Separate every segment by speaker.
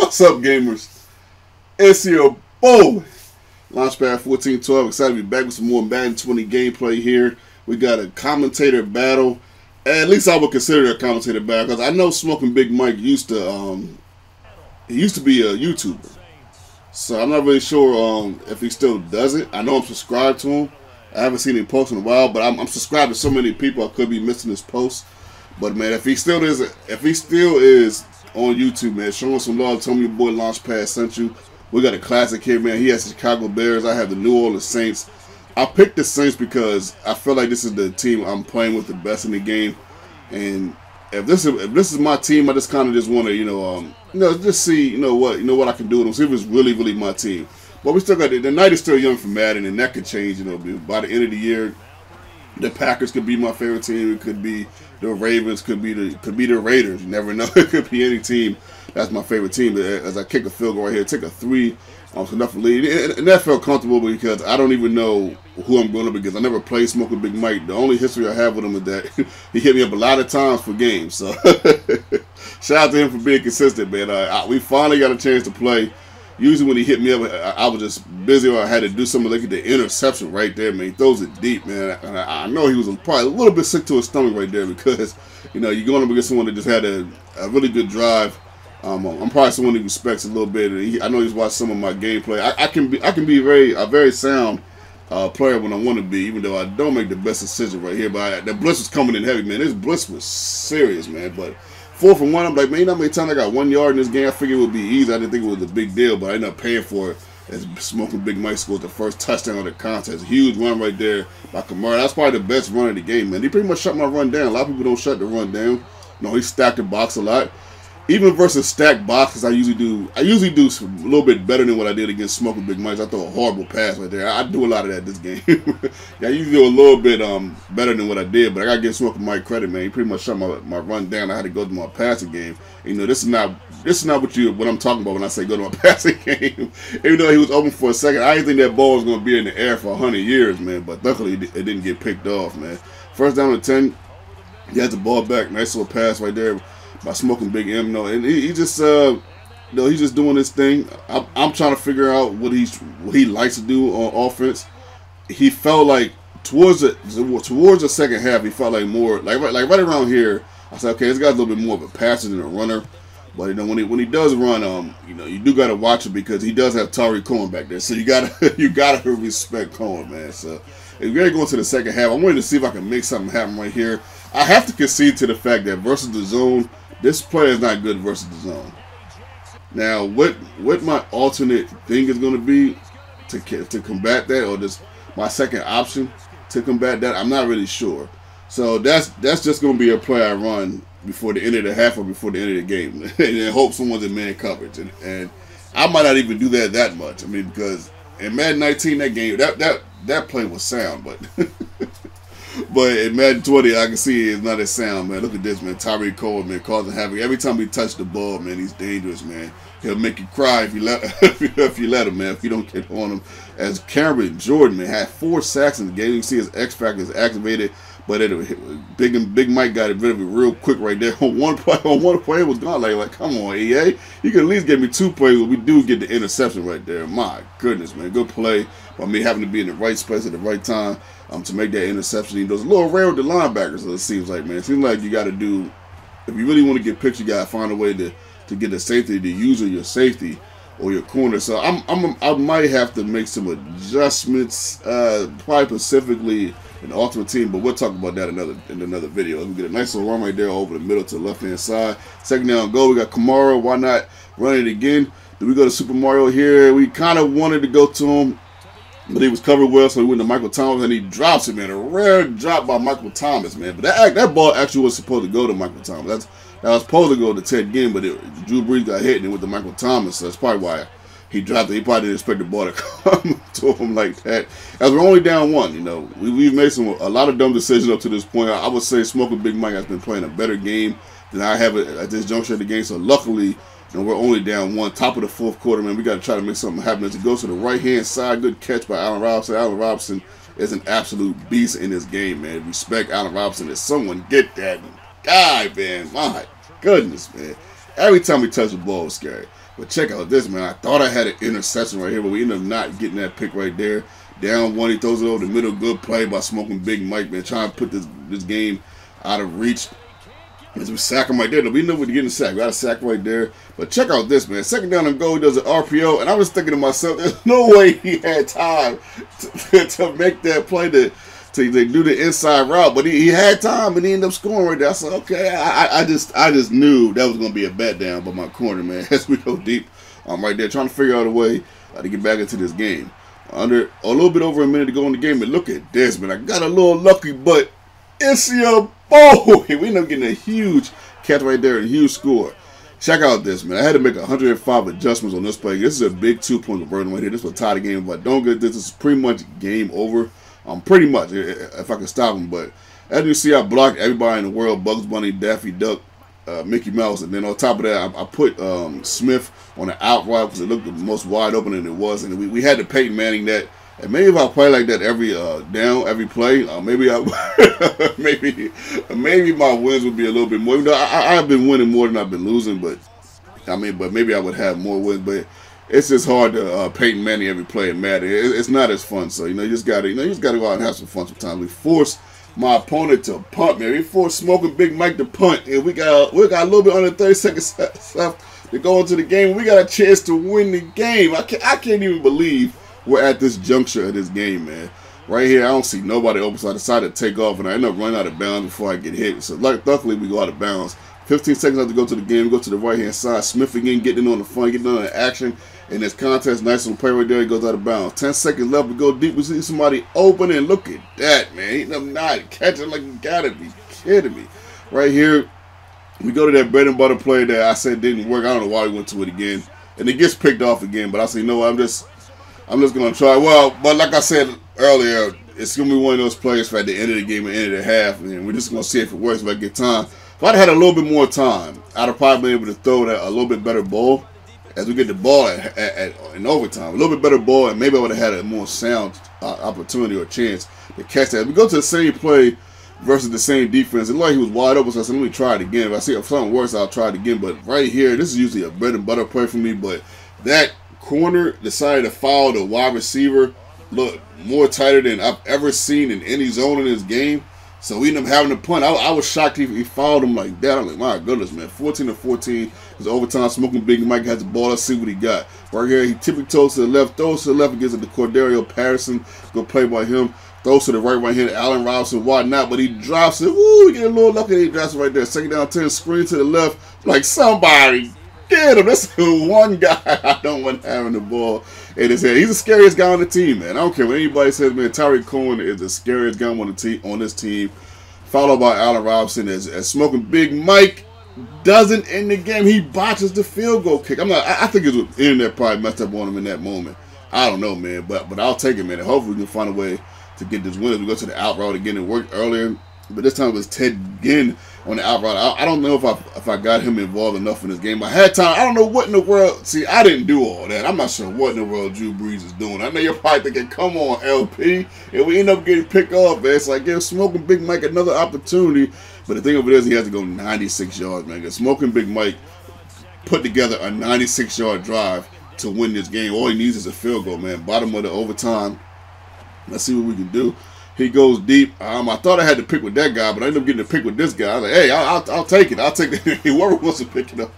Speaker 1: What's up, gamers? It's your boy, Launchpad 1412. Excited to be back with some more Madden 20 gameplay here. We got a commentator battle. At least I would consider it a commentator battle because I know Smoking Big Mike used to, um, he used to be a YouTuber. So I'm not really sure um, if he still does it. I know I'm subscribed to him. I haven't seen him post in a while, but I'm, I'm subscribed to so many people I could be missing his posts. But man, if he still is, if he still is on YouTube, man, showing some love. Tell me your boy Launchpad sent you. We got a classic here, man. He has the Chicago Bears. I have the New Orleans Saints. I picked the Saints because I feel like this is the team I'm playing with the best in the game. And if this is if this is my team, I just kind of just want to you know um you know just see you know what you know what I can do with them. See if it's really really my team. But we still got the, the night is still young for Madden, and that could change. You know, by the end of the year, the Packers could be my favorite team. It could be the Ravens. Could be the could be the Raiders. You never know. It could be any team. That's my favorite team. As I kick a field goal right here, take a three so enough lead, and, and that felt comfortable because I don't even know who I'm going to because I never played Smoking Big Mike. The only history I have with him is that he hit me up a lot of times for games. So shout out to him for being consistent, man. Uh, I, we finally got a chance to play usually when he hit me up, I, I, was just busy or I had to do something. Look at the interception right there, man. He throws it deep, man. And I, I, know he was probably a little bit sick to his stomach right there because, you know, you're going up against someone that just had a, a really good drive. Um, I'm probably someone he respects a little bit. He, I know he's watched some of my gameplay. I, I, can be I can be very a very sound uh, player when I want to be, even though I don't make the best decision right here. But I, the blitz was coming in heavy, man. This blitz was serious, man. But four from one. I'm like, man, you know how many times I got one yard in this game? I figured it would be easy. I didn't think it was a big deal, but I ended up paying for it. As Smoking Big Mike scored the first touchdown of the contest. Huge run right there by Kamara. That's probably the best run of the game, man. He pretty much shut my run down. A lot of people don't shut the run down. No, he stacked the box a lot even versus stacked boxes, I usually do. I usually do a little bit better than what I did against Smoking Big Mike. I throw a horrible pass right there. I do a lot of that this game. yeah, I usually do a little bit um better than what I did, but I gotta give Smoking Mike credit, man. He pretty much shut my, my run down. I had to go to my passing game. You know, this is not this is not what you what I'm talking about when I say go to my passing game. Even though he was open for a second, I didn't think that ball was gonna be in the air for hundred years, man. But luckily it didn't get picked off, man. First down to ten. He has the ball back. Nice little pass right there by smoking Big M. No, and he, he just uh, know, he's just doing his thing. I'm, I'm trying to figure out what he's what he likes to do on offense. He felt like towards the towards the second half, he felt like more like like right around here. I said, okay, this guy's a little bit more of a passer than a runner. But you know when he when he does run, um, you know you do gotta watch it because he does have Tarik Cohen back there, so you gotta you gotta respect Cohen, man. So if we're gonna go into the second half, I'm wanted to see if I can make something happen right here. I have to concede to the fact that versus the zone, this player is not good versus the zone. Now, what what my alternate thing is going to be to to combat that, or just my second option to combat that, I'm not really sure. So that's that's just going to be a play I run before the end of the half or before the end of the game, and then hope someone's in man coverage. And, and I might not even do that that much. I mean, because in Madden 19, that game, that that that play was sound, but But in Madden 20, I can see it's not as sound, man. Look at this, man. Tarik Cohen, man, causing havoc. Every time he touch the ball, man, he's dangerous, man. He'll make you cry if you let if you let him, man. If you don't get on him. As Cameron Jordan, man, had four sacks in the game. You can see his X factor is activated, but it, Big and Big Mike got rid of it real quick right there. On one play, on one play was gone. Like, like, come on, EA, you can at least give me two plays. We do get the interception right there. My goodness, man, good play by me having to be in the right space at the right time um, to make that interception. He does a little rare with the linebackers. It seems like, man, it seems like you got to do if you really want to get picks, you got to find a way to to get the safety to use your safety or your corner. So I'm, I'm I might have to make some adjustments, uh, probably specifically in the ultimate team, but we'll talk about that another in another video. We get a nice little run right there over the middle to the left hand side. Second down go. We got Kamara. Why not run it again? Do we go to Super Mario here? We kind of wanted to go to him but he was covered well, so he went to Michael Thomas and he drops it, man. A rare drop by Michael Thomas, man. But that that ball actually was supposed to go to Michael Thomas. That's that was supposed to go to Ted Ginn, but it, Drew Brees got hit and it went to Michael Thomas. So that's probably why he dropped it. He probably didn't expect the ball to come to him like that. As we're only down one, you know, we, have made some a lot of dumb decisions up to this point. I, I would say Smoking Big Mike has been playing a better game than I have at this juncture of the game. So luckily and we're only down one. Top of the fourth quarter, man. We got to try to make something happen. As it goes to the right hand side, good catch by Allen Robinson. Allen Robinson is an absolute beast in this game, man. Respect Allen Robinson. If someone get that guy, man, my goodness, man. Every time we touch the ball was scary. But check out this, man. I thought I had an interception right here, but we ended up not getting that pick right there. Down one, he throws it over the middle. Good play by smoking Big Mike, man. Trying to put this this game out of reach. As we sack him right there. We know we're getting sacked. Got a sack right there. But check out this, man. Second down and goal, does an RPO. And I was thinking to myself, there's no way he had time to, to make that play to, to, do the inside route. But he, he, had time and he ended up scoring right there. I said, okay, I, I just I just knew that was going to be a bet down by my corner, man. As we go deep, I'm right there trying to figure out a way uh, to get back into this game. Under a little bit over a minute to go in the game. And look at this, man. I got a little lucky, but it's your boy. We end up getting a huge catch right there, a huge score. Check out this, man. I had to make 105 adjustments on this play. This is a big two-point conversion right here. This will tie the game, but don't get this. This is pretty much game over. Um, pretty much, if I can stop him. But as you see, I blocked everybody in the world: Bugs Bunny, Daffy Duck, uh, Mickey Mouse, and then on top of that, I, I put um, Smith on the out route because it looked the most wide open, and it was. And we, we had to Peyton Manning that and maybe if I play like that every uh, down, every play, uh, maybe I, maybe, maybe my wins would be a little bit more. You know, I, have been winning more than I've been losing, but I mean, but maybe I would have more wins. But it's just hard to uh, Peyton Manning every play and Madden. It, it's not as fun. So you know, you just gotta, you know, you just gotta go out and have some fun sometimes. We force my opponent to punt, man. We force smoking Big Mike to punt, and we got we got a little bit under 30 seconds left to go into the game. We got a chance to win the game. I can't, I can't even believe we're at this juncture of this game, man. Right here, I don't see nobody open, so I decided to take off, and I end up running out of bounds before I get hit. So, luckily, we go out of bounds. 15 seconds left to go to the game. Go to the right hand side. Smith again getting on the front, getting on the action. In this contest, nice little play right there. He goes out of bounds. 10 seconds left. We go deep. We see somebody open, and look at that, man. Them not catching like you gotta be kidding me. Right here, we go to that bread and butter play that I said didn't work. I don't know why we went to it again. And it gets picked off again. But I say, what? I'm just I'm just gonna try. Well, but like I said earlier, it's gonna be one of those plays for at the end of the game and end of the half, and we're just gonna see if it works if I get time. If I'd had a little bit more time, I'd have probably been able to throw that a little bit better ball as we get the ball at, at, at, in overtime. A little bit better ball, and maybe I would have had a more sound uh, opportunity or chance to catch that. If we go to the same play versus the same defense, and like he was wide open, so I said, let me try it again. If I see something works, I'll try it again. But right here, this is usually a bread and butter play for me, but that corner decided to foul the wide receiver. Look, more tighter than I've ever seen in any zone in this game. So we end up having to punt. I, I was shocked he, he fouled him like that. I'm like, my goodness, man. 14 to 14. It's overtime. Smoking Big Mike has the ball. Let's see what he got. Right here, he typically toes to the left, throws to the left against the Cordarrelle Patterson. Good play by him. Throws to the right, right hand, Allen Robinson, whatnot, but he drops it. Woo, he get a little lucky. He drops it right there. Second down, 10, screen to the left. Like somebody Him. That's the one guy I don't want having the ball in his head. He's the scariest guy on the team, man. I don't care what anybody says, man. Tarik Cohen is the scariest guy on the team on this team. Followed by Allen Robinson as, as smoking Big Mike doesn't end the game. He botches the field goal kick. I'm not. I, I think his internet probably messed up on him in that moment. I don't know, man. But but I'll take it, man. And hopefully we can find a way to get this win. As we go to the out route again. It worked earlier, but this time it was Ted Ginn on the outright. I, I, don't know if I if I got him involved enough in this game. I had time. I don't know what in the world. See, I didn't do all that. I'm not sure what in the world Drew Brees is doing. I know you're probably thinking, "Come on, LP," and we end up getting picked off. Man. It's like give Smoking Big Mike another opportunity. But the thing of it is, he has to go 96 yards, man. Smoking Big Mike put together a 96 yard drive to win this game. All he needs is a field goal, man. Bottom of the overtime. Let's see what we can do. He goes deep. Um, I thought I had to pick with that guy, but I ended up getting to pick with this guy. I was like, hey, I'll, I'll, I'll take it. I'll take it. Whoever wants to pick it up.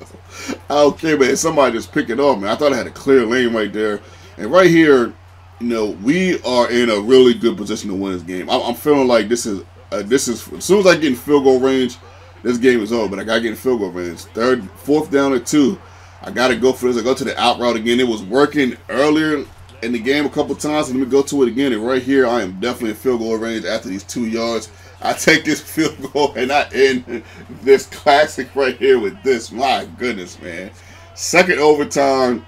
Speaker 1: I don't care, man. Somebody just pick it up, man. I thought I had a clear lane right there. And right here, you know, we are in a really good position to win this game. I'm, I'm feeling like this is uh, this is as soon as I get in field goal range, this game is over. But I gotta get in field goal range. Third, fourth down or two. I gotta go for this. I go to the out route again. It was working earlier in the game a couple times. Let me go to it again. And right here, I am definitely in field goal range after these two yards. I take this field goal and I end this classic right here with this. My goodness, man. Second overtime,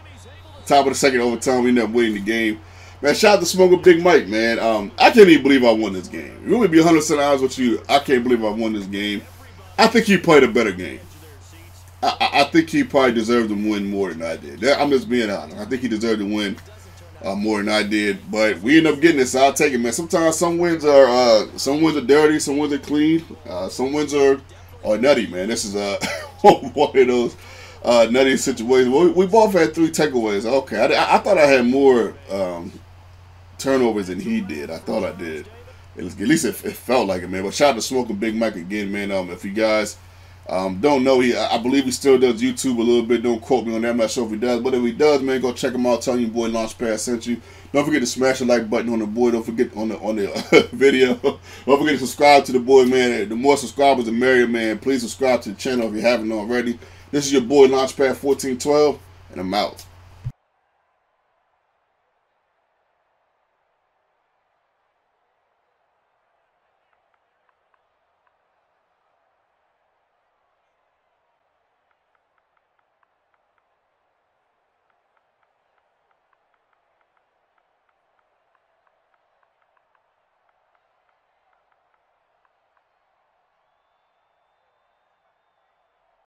Speaker 1: top of the second overtime, we end up winning the game. Man, shout out to Smoker Big Mike, man. Um, I can't even believe I won this game. Really be 100% honest with you, I can't believe I won this game. I think he played a better game. I, I, think he probably deserved to win more than I did. I'm just being honest. I think he deserved to win uh, more than I did. But we end up getting this. So I'll take it, man. Sometimes some wins are uh, some wins are dirty, some wins are clean, uh, some wins are are nutty, man. This is uh one of those uh, nutty situations. We, we both had three takeaways. Okay, I, I thought I had more um, turnovers than he did. I thought I did. At least it, it, felt like it, man. But shout out to Smoking Big Mike again, man. Um, if you guys um, don't know, he I believe he still does YouTube a little bit. Don't quote me on that. I'm not sure if he does, but if he does, man, go check him out. Tell your boy Launchpad sent you. Don't forget to smash the like button on the boy. Don't forget on the on the video. Don't forget to subscribe to the boy, man. The more subscribers, the merrier, man. Please subscribe to the channel if you haven't already. This is your boy Launchpad 1412, and I'm out.